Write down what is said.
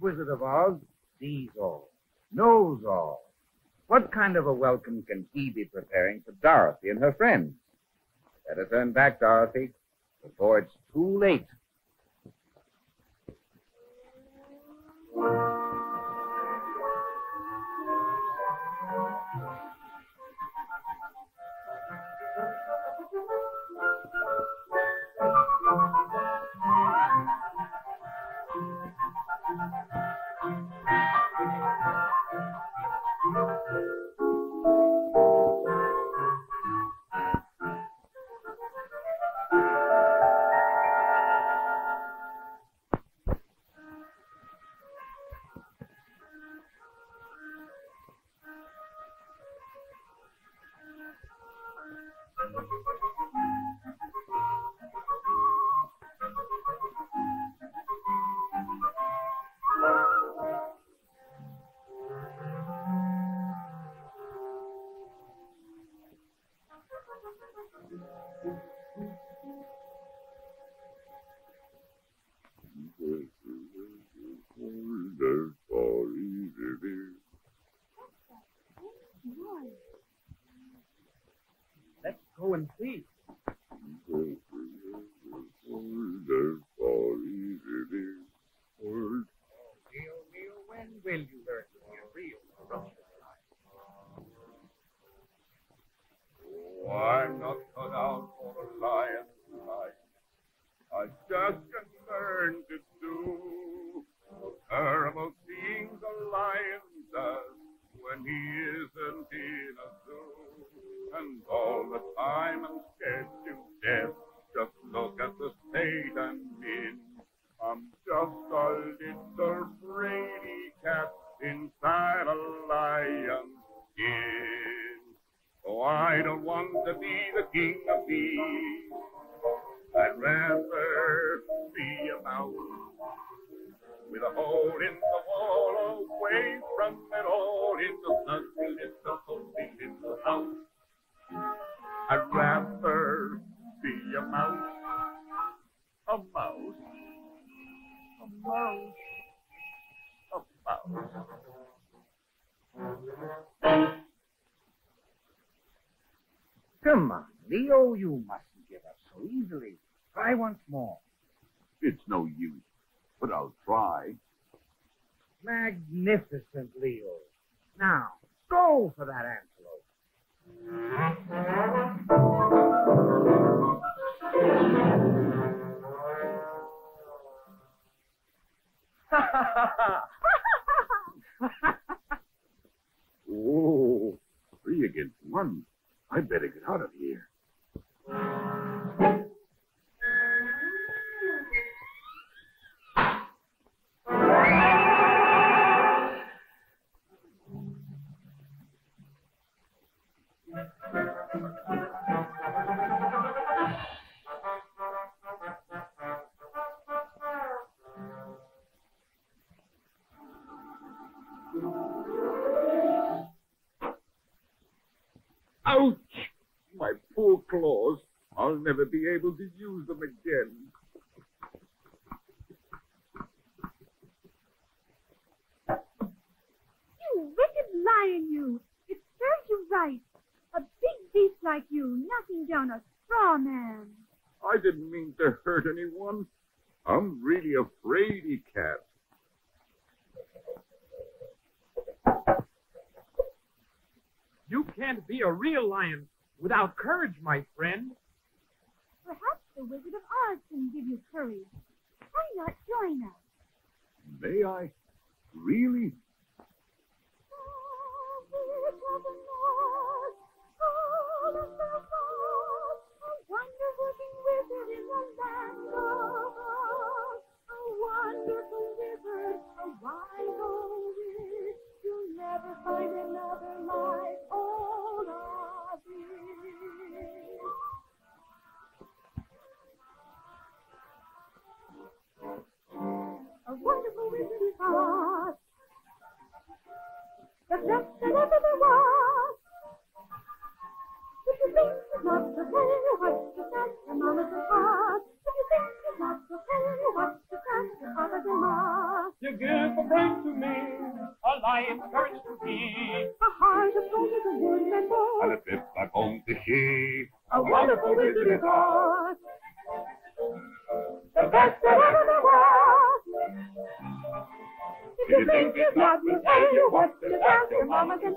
Wizard of Oz sees all, knows all. What kind of a welcome can he be preparing for Dorothy and her friends? Better turn back, Dorothy, before it's too late. Russian? Oh, I'm not out for a lion's life. I just to do terrible things a lion does when he isn't in a zoo. And all the time I'm scared to death. Just look at the state I'm in. I'm just a little fraidy cat inside a lion's skin. Oh, I don't want to be the king of beasts. I'd rather be a mouse with a hole in the wall away from it all in the snugly a mouse, a mouse, a mouse, a mouse. Come on, Leo, you mustn't give up so easily. Try once more. It's no use, but I'll try. Magnificent, Leo. Now, go for that antelope. Oh, three against one. I'd better get out of here. Ouch! My poor claws. I'll never be able to use them again. You wicked lion, you! It serves you right. A big beast like you knocking down a straw man. I didn't mean to hurt anyone. I'm really a fraidy cat. You can't be a real lion without courage, my friend. Perhaps the Wizard of Oz can give you courage. Why not join us? May I? Really? Oh, the best that ever was. If you think it's not so funny, what's the sense Your mama's a boss. If you think it's not so funny, what's the sense Your father's a boss. You give a break to me, a life courage to me. Mama can